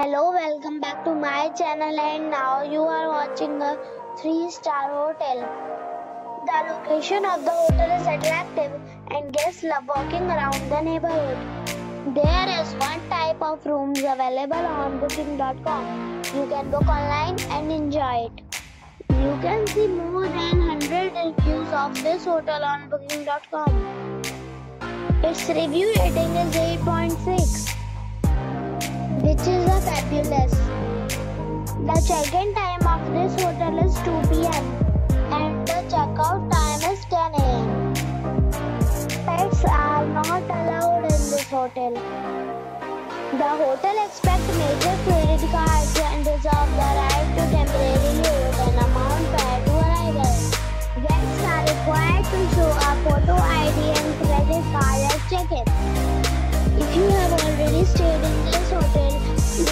Hello, welcome back to my channel and now you are watching a 3 star hotel. The location of the hotel is attractive and guests love walking around the neighborhood. There is one type of rooms available on booking.com. You can book online and enjoy it. You can see more than 100 reviews of this hotel on booking.com. Its review rating is 8.6 which is a fabulous. The check-in time of this hotel is 2 p.m. and the checkout time is 10 a.m. Pets are not allowed in this hotel. The hotel expects major credit cards